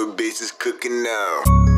little the is cooking now.